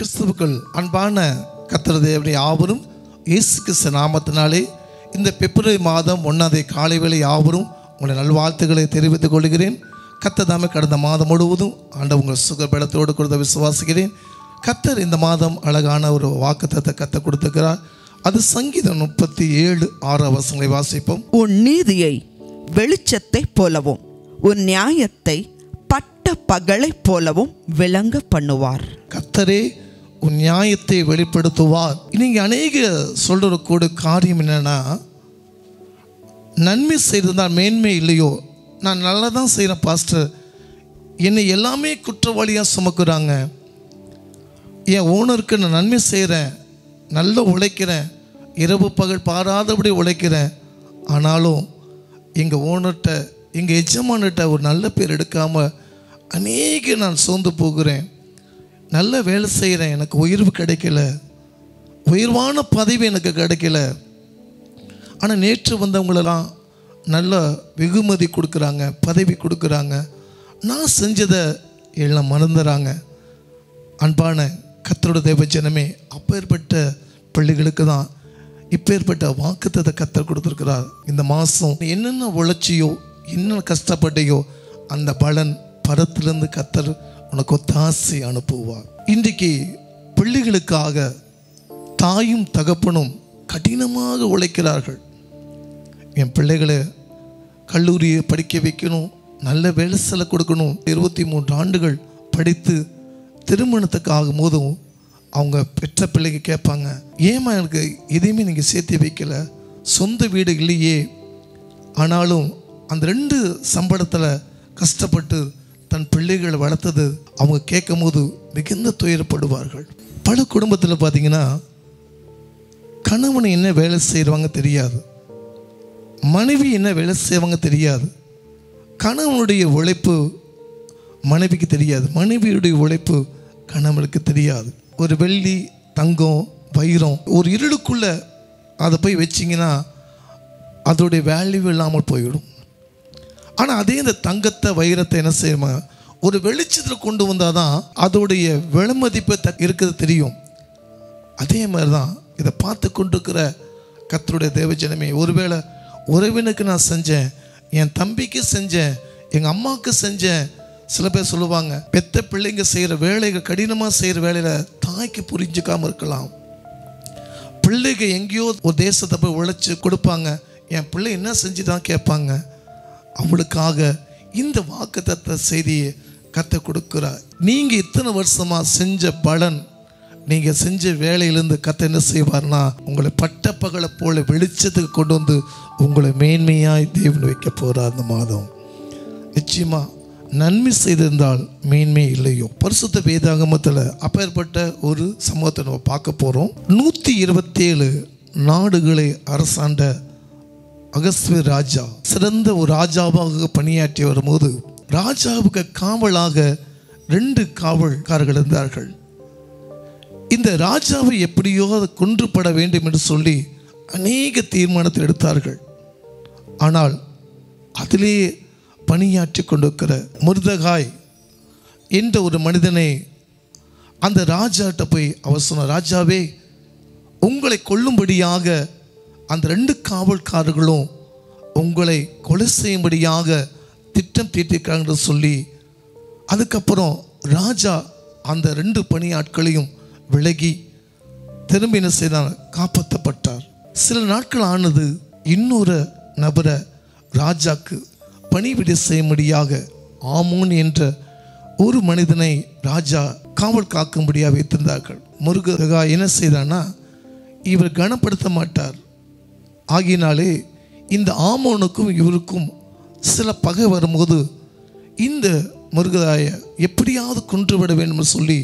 கிறிஸ்துவுக்குள் அன்பான கத்தர் தேவனை யாவரும் இயேசு கிறிஸ்து நாமத்தினாலே இந்த பிப்ரவரி மாதம் ஒன்றாவது காலை வேளை யாவரும் உங்களை நல்வாழ்த்துக்களை தெரிவித்துக் கொள்கிறேன். கத்ததாமே கடந்த மாதம் முழுவதும் ஆண்ட உங்கள் சுகபலத்தோடு கொடுத்த விசுவாசிக்கிறேன். கத்தர் இந்த மாதம் அழகான ஒரு வாக்குத்தத்தை கத்த கொடுத்துக்கிறார் அது சங்கீதம் முப்பத்தி ஏழு ஆறு அவசரங்களை வாசிப்போம். உன் நீதியை வெளிச்சத்தைப் போலவும் உன் நியாயத்தை பட்ட பகலைப் போலவும் விளங்க பண்ணுவார். கத்தரே உன் நியாயத்தை வெளிப்படுத்துவார். இன்னைக்கு அநேக சொல்கிற கூட காரியம் என்னென்னா நன்மை செய்திருந்தால் மேன்மை இல்லையோ? நான் நல்லா தான் செய்கிறேன் பாஸ்டர். என்னை எல்லாமே குற்றவாளியாக சுமக்குறாங்க. என் ஓனருக்கு நான் நன்மை செய்கிறேன் நல்லா உழைக்கிறேன் இரவு பகல் பாராதபடி உழைக்கிறேன். ஆனாலும் எங்கள் ஓனர்கிட்ட எங்கள் எஜமான்கிட்ட ஒரு நல்ல பேர் எடுக்காமல் அநேக நான் சோர்ந்து போகிறேன். நல்ல வேலை செய்கிறேன் எனக்கு உயர்வு கிடைக்கல. உயர்வான பதவி எனக்கு கிடைக்கல. ஆனால் நேற்று வந்தவங்களெல்லாம் நல்ல வெகுமதி கொடுக்குறாங்க பதவி கொடுக்குறாங்க. நான் செஞ்சதை எல்லாம் மறந்துறாங்க. அன்பான கத்தரோட தேவ ஜனமே அப்பேற்பட்ட பிள்ளைகளுக்கு தான் இப்பேற்பட்ட வாக்குத்தத்தை கத்தர் கொடுத்துருக்கிறார். இந்த மாதம் என்னென்ன உழைச்சியோ என்னென்ன கஷ்டப்பட்டையோ அந்த பலன் பரத்திலிருந்து கத்தர் உனக்கு ஒத்தாசை அனுப்புவார். இன்றைக்கு பிள்ளைகளுக்காக தாயும் தகப்பனும் கடினமாக உழைக்கிறார்கள். என் பிள்ளைகளை கல்லூரியை படிக்க வைக்கணும் நல்ல வேலை செல்ல கொடுக்கணும். இருபத்தி மூன்று ஆண்டுகள் படித்து திருமணத்துக்கு ஆகும் போதும் அவங்க பெற்ற பிள்ளைங்க கேட்பாங்க ஏமா எனக்கு எதையுமே நீங்கள் சேர்த்து வைக்கல? சொந்த வீடு இல்லையே. ஆனாலும் அந்த ரெண்டு சம்பளத்தில் கஷ்டப்பட்டு தன் பிள்ளைகளை வளர்த்தது அவங்க கேட்கும் போது மிகுந்த துயரப்படுவார்கள். பல குடும்பத்தில் பார்த்தீங்கன்னா கணவன் என்ன வேலை செய்கிறவங்க தெரியாது. மனைவி என்ன வேலை செய்வாங்க தெரியாது. கணவனுடைய உழைப்பு மனைவிக்கு தெரியாது. மனைவியுடைய உழைப்பு கணவனுக்கு தெரியாது. ஒரு வெள்ளி தங்கம் வைரம் ஒரு இருளுக்குள்ளே அதை போய் வச்சிங்கன்னா அதோடைய வேல்யூ இல்லாமல் போயிடும். ஆனால் அதே இந்த தங்கத்தை வைரத்தை என்ன செய்யுமா? ஒரு வெளிச்சத்தில் கொண்டு வந்தால் தான் அதோடைய விலைமதிப்பு த இருக்கிறது தெரியும். அதே மாதிரி தான் இதை பார்த்து கொண்டிருக்கிற கத்தருடைய தேவஜனமே ஒருவேளை உறவினுக்கு நான் செஞ்சேன் என் தம்பிக்கு செஞ்சேன் எங்கள் அம்மாவுக்கு செஞ்சேன். சில பேர் சொல்லுவாங்க பெத்த பிள்ளைங்க செய்கிற வேலைகள் கடினமாக செய்கிற வேலையில் தாய்க்கு புரிஞ்சுக்காமல் இருக்கலாம். பிள்ளைங்க எங்கேயோ ஒரு தேசத்தை போய் உழைச்சி கொடுப்பாங்க. என் பிள்ளை என்ன செஞ்சு தான் கேட்பாங்க. அவளுக்காக இந்த வாக்குத்தத்த செய்தியை கற்றுக் கொடுக்குறார். நீங்கள் இத்தனை வருஷமாக செஞ்ச பலன் நீங்கள் செஞ்ச வேலையிலேருந்து கத்தை என்ன செய்வார்னா உங்களை பட்டப்பகலை போல வெளிச்சத்துக்கு கொண்டு வந்து உங்களை மேன்மையாய் தேவன் வைக்க போகிறார் அந்த மாதம். நிச்சயமாக நன்மை செய்திருந்தால் மேன்மை இல்லையோ பரிசுத்த வேதாகமத்தில் அப்பேற்பட்ட ஒரு சமூகத்தை நம்ம பார்க்க போகிறோம் நூற்றி இருபத்தேழு நாடுகளை அரசாண்ட அகஸ்வ ராஜா சிறந்த ஒரு ராஜாவாக பணியாற்றி வரும்போது ராஜாவுக்கு காவலாக ரெண்டு காவல்காரர்கள் இருந்தார்கள். இந்த ராஜாவை எப்படியோ அதை கொன்றுபட வேண்டும் என்று சொல்லி அநேக தீர்மானத்தை எடுத்தார்கள். ஆனால் அதிலே பணியாற்றி கொண்டிருக்கிற முருதகாய் என்ற ஒரு மனிதனை அந்த ராஜாட்ட போய் அவர் சொன்ன ராஜாவே உங்களை கொல்லும்படியாக அந்த ரெண்டு காவல்காரர்களும் உங்களை கொலை செய்யும்படியாக திட்டம் தீட்டிருக்காங்கன்னு சொல்லி அதுக்கப்புறம் ராஜா அந்த ரெண்டு பணியாட்களையும் விலகி திரும்பி என்ன செய்தார்? காப்பாற்றப்பட்டார் சில நாட்கள் ஆனது இன்னொரு நபரை ராஜாக்கு பணிவிடை செய்யும்படியாக ஆமோன் என்ற ஒரு மனிதனை ராஜா காவல் காக்கும்படியாக வைத்திருந்தார்கள். முருகா என்ன செய்தான்னா இவர் கனப்படுத்த மாட்டார். ஆகினாலே இந்த ஆமோனுக்கும் இவருக்கும் சில பகை வரும்போது இந்த முருகதாய எப்படியாவது கொன்றுவிட வேண்டும் சொல்லி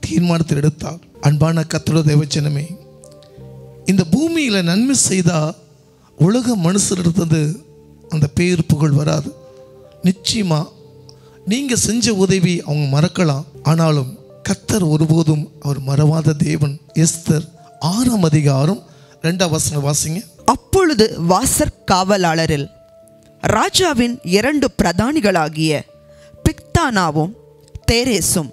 தீர்மானத்தில் எடுத்தார். அன்பான கத்திர தேவச்சனமே இந்த பூமியில் நன்மை செய்தால் உலக மனுஷரிடத்தது அந்த பேர் புகழ் வராது. நிச்சயமாக நீங்கள் செஞ்ச உதவி அவங்க மறக்கலாம். ஆனாலும் கத்தர் ஒருபோதும் அவர் மறவாத தேவன் எஸ்தர் ஆறாம் அதிகாரம் ரெண்டாம் வசனம் வாசிங்க. அப்பொழுது வாசற் காவலாளரில். ராஜாவின் இரண்டு பிரதானிகளாகிய பிக்தானாவும் தேரேசும்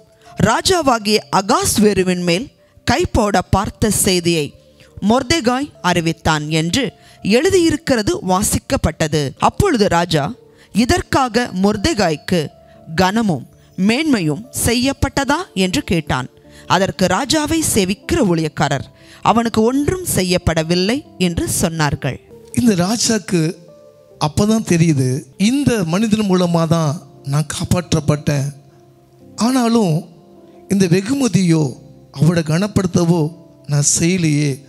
ராஜாவாகிய அகாஸ்வேருவின் மேல் கை போட பார்த்த செய்தியை மொர்தெகாய் அறிவித்தான் என்று எழுதியிருக்கிறது வாசிக்கப்பட்டது. அப்பொழுது ராஜா இதற்காக மொர்தெகாய்க்கு கனமும் மேன்மையும் செய்யப்பட்டதா என்று கேட்டான். அதற்கு ராஜாவை சேவிக்கிற ஊழியக்காரர் அவனுக்கு ஒன்றும் செய்யப்படவில்லை என்று சொன்னார்கள். இந்த ராஜாக்கு அப்பதான் தெரியுது இந்த மனிதன் மூலமாக தான் நான் காப்பாற்றப்பட்டேன். ஆனாலும் இந்த வெகுமதியோ அவரை கனப்படுத்தவோ நான் செய்யலையே.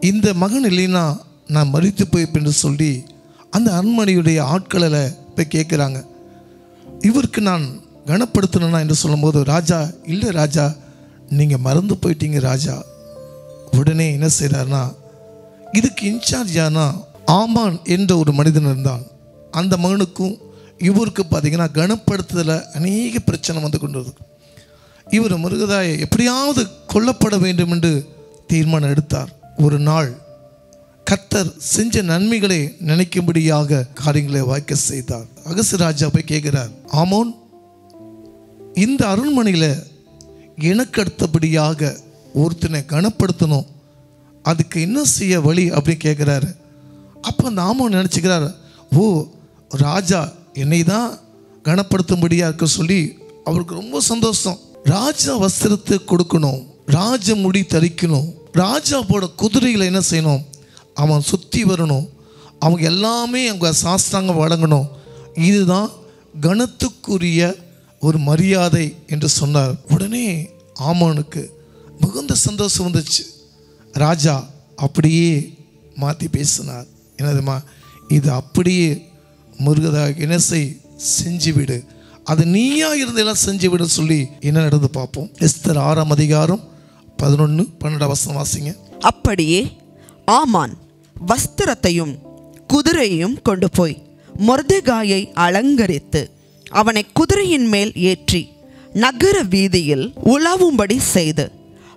இந்த மகன் இல்லைன்னா நான் மறித்து போயிருப்பேன் சொல்லி அந்த அரண்மனையுடைய ஆட்களில் போய் கேட்குறாங்க இவருக்கு நான் கனப்படுத்தணும்னா என்று சொல்லும்போது ராஜா இல்லை ராஜா நீங்கள் மறந்து போயிட்டீங்க ராஜா. உடனே என்ன செய்கிறாருன்னா இதுக்கு இன்சார்ஜ் யானா ஆமான் என்ற ஒரு மனிதன் இருந்தான். அந்த மகனுக்கும் இவருக்கு பார்த்தீங்கன்னா கனப்படுத்துதல அநேக பிரச்சனை வந்து கொண்டு வருது. இவர் மிருகதாயை எப்படியாவது கொல்லப்பட வேண்டும் என்று தீர்மானம் எடுத்தார். ஒரு நாள் கத்தர் செஞ்ச நன்மைகளை நினைக்கும்படியாக காரியங்களை வாய்க்க செய்தார். அகசு ராஜா போய் கேட்கிறார் ஆமோன் இந்த அரண்மனையில் எனக்கு அடுத்தபடியாக ஒருத்தனை கனப்படுத்தணும். அதுக்கு என்ன செய்ய வழி அப்படின்னு கேட்குறாரு அப்போ அந்த ஆமோன் நினச்சிக்கிறார். ஓ ராஜா என்னை தான் கனப்படுத்தும்படியா இருக்க சொல்லி அவருக்கு ரொம்ப சந்தோஷம். ராஜா வஸ்திரத்தை கொடுக்கணும் ராஜ முடி தரிக்கணும் ராஜாவோட குதிரைகளை என்ன செய்யணும் அவன் சுற்றி வரணும் அவங்க எல்லாமே அவங்க சாஸ்திராங்க வழங்கணும். இதுதான் கணத்துக்குரிய ஒரு மரியாதை என்று சொன்னார். உடனே ஆமானுக்கு மிகுந்த சந்தோஷம் வந்துச்சு. ராஜா அப்படியே மாற்றி பேசினார். என்னதுமா? இது அப்படியே முருகதா இனசை செஞ்சுவிடு. அது நீயா இருந்தெல்லாம் செஞ்சுவிடு சொல்லி என்ன நடந்து பார்ப்போம். எஸ்தர் ஆறாம் அதிகாரம் பதினொன்று பன்னெண்டு வசனம் வாசிங்க. அப்படியே ஆமான் வஸ்திரத்தையும் குதிரையையும் கொண்டு போய் மொர்தெகாயை அலங்கரித்து அவனை குதிரையின் மேல் ஏற்றி நகர வீதியில் உலாவும்படி செய்து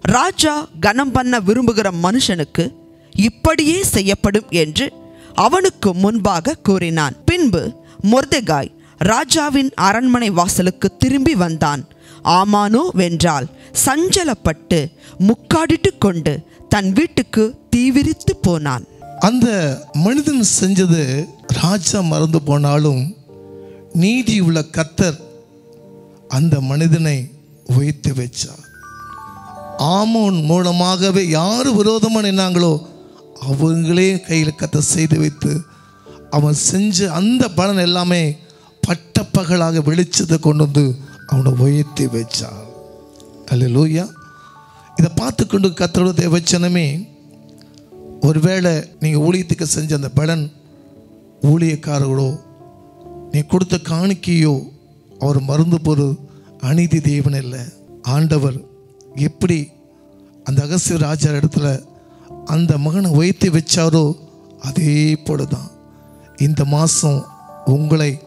ராஜா கனம் பண்ண விரும்புகிற மனுஷனுக்கு இப்படியே செய்யப்படும் என்று அவனுக்கு முன்பாக கூறினான். பின்பு மொர்தெகாய் ராஜாவின் அரண்மனை வாசலுக்கு திரும்பி வந்தான். ஆமானோ வென்றால் சஞ்சலப்பட்டு முக்காடிட்டு கொண்டு தன் வீட்டுக்கு தீவிரித்து போனான். அந்த மனிதன் செஞ்சது ராஜா மறந்து போனாலும் நீதி உள்ள கத்தர் அந்த மனிதனை உயர்த்தி வச்சார். ஆமோன் மூலமாகவே யார் விரோதமாக நின்னாங்களோ அவங்களே கையில் கத்த செய்து வைத்து அவன் செஞ்ச அந்த பலன் எல்லாமே பட்டப்பகலாக வெளிச்சத்தை கொண்டு வந்து அவனை உயர்த்தி வைச்சா அல்ல லூயா இதை பார்த்து கொண்டு கத்தரோட தேவச்சனமே ஒருவேளை நீங்கள் ஊழியத்துக்கு செஞ்ச அந்த பலன் ஊழியக்காரர்களோ நீ கொடுத்த காணிக்கையோ அவர் மருந்து பொருள் அநீதி தேவன் இல்லை. ஆண்டவர் எப்படி அந்த அகசிய ராஜா இடத்துல அந்த மகனை உயர்த்தி வச்சாரோ அதே போல தான் இந்த மாதம் உங்களை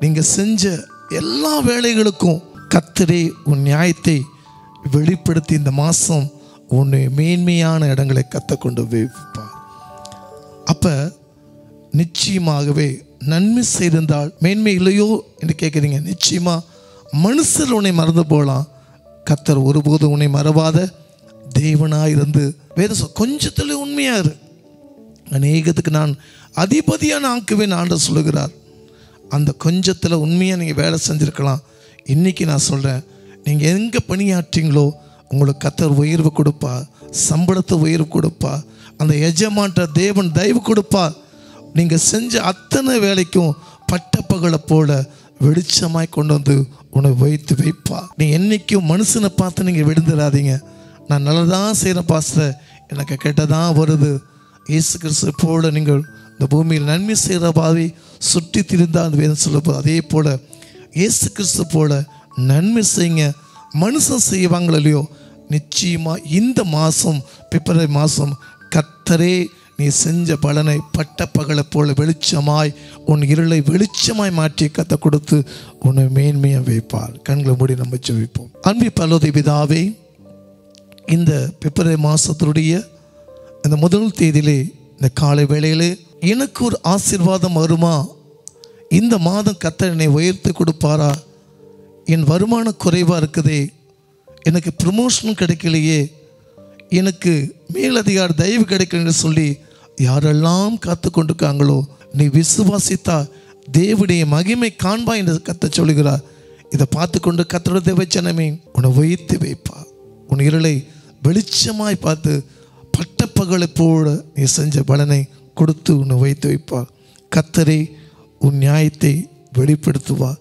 நீங்கள் செஞ்ச எல்லா வேலைகளுக்கும் கத்தரே உன் நியாயத்தை வெளிப்படுத்தி இந்த மாதம் உன்னை மேன்மையான இடங்களை கற்றுக்கொண்டு வைப்பார். அப்போ நிச்சயமாகவே நன்மை செய்திருந்தால் மேன்மை இல்லையோ என்று கேட்குறீங்க. நிச்சயமாக மனுஷர் உன்னை மறந்து போகலாம். கத்தர் ஒருபோதும் உன்னை மறவாத தேவனாக இருந்து வேறு கொஞ்சத்தில் உண்மையாக இரு. அநேகத்துக்கு நான் அதிபதியான ஆக்குவேன் ஆண்டவர் சொல்லுகிறார். அந்த கொஞ்சத்தில் உண்மையாக நீங்கள் வேலை செஞ்சுருக்கலாம். இன்றைக்கி நான் சொல்கிறேன் நீங்கள் எங்கே பணியாற்றிங்களோ உங்களுக்கு கத்தர் உயர்வு கொடுப்பா சம்பளத்தை உயர்வு கொடுப்பா அந்த எஜமான்ற தேவன் தயவு கொடுப்பா. நீங்கள் செஞ்ச அத்தனை வேலைக்கும் பட்டப்பகலை போல வெளிச்சமாய் கொண்டு வந்து உன்னை வைத்து வைப்பா. நீ என்னைக்கும் மனுஷனை பார்த்து நீங்கள் விழுந்துடாதீங்க நான் நல்லதான் செய்கிற பாஸ்டர். எனக்கு கெட்டதான் வருது. இயேசு கிறிஸ்து போல நீங்கள் இந்த பூமியில் நன்மை செய்கிற பாவி சுற்றி திரிந்தால் அந்த வேதம் சொல்ல அதே போல் இயேசு கிறிஸ்து போல நன்மை செய்யுங்க. மனுஷன் செய்வாங்களோ இல்லையோ இந்த மாதம் பிப்ரவரி மாதம் கத்தரே நீ செஞ்ச பலனை பட்ட பகலை போல வெளிச்சமாய் உன் இருளை வெளிச்சமாய் மாற்றி கத்த கொடுத்து உன்னை மேன்மையாக வைப்பார். கண்களை மூடி நம்ம ஜெபிப்போம். அன்பி பலோதி பிதாவே இந்த பிப்ரவரி மாதத்தினுடைய இந்த முதல் தேதியிலே இந்த காலை வேளையிலே எனக்கு ஒரு ஆசீர்வாதம் வருமா? இந்த மாதம் கத்தர் என்னை உயர்த்தி கொடுப்பாரா? என் வருமானம் குறைவாக இருக்குதே? எனக்கு ப்ரமோஷன் கிடைக்கலையே? எனக்கு மேலதிகார தயவு கிடைக்கலன்னு சொல்லி யாரெல்லாம் காத்து கொண்டிருக்காங்களோ நீ விசுவாசித்தா தேவனுடைய மகிமை காண்பா என்று கத்த சொல்கிறார் இதை பார்த்து கொண்டு கத்தோட தேவச்சனமே உன்னை வைத்து வைப்பா. உன் இருளை வெளிச்சமாய் பார்த்து பட்டப்பகலை போல நீ செஞ்ச பலனை கொடுத்து உன்னை வைத்து வைப்பா. கத்தரை உன் நியாயத்தை வெளிப்படுத்துவா.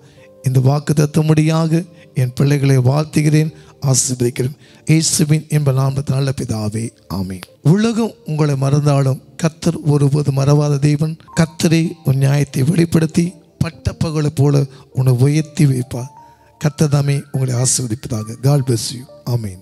இந்த வாக்கு தத்துவமுடியாக என் பிள்ளைகளை வாழ்த்துகிறேன் ஆசிர்வதிக்கிறேன். இயேசுவின் என்ப நாமத்தினால பிதாவே ஆமே உலகம் உங்களை மறந்தாலும் கத்தர் ஒருபோது மறவாத தெய்வன் கத்தரை உன் நியாயத்தை வெளிப்படுத்தி பட்டப்பகலை போல உன்னை உயர்த்தி வைப்பார். கத்ததாமே உங்களை ஆசிர்வதிப்பதாக. காட் பிளஸ் யூ ஆமீன்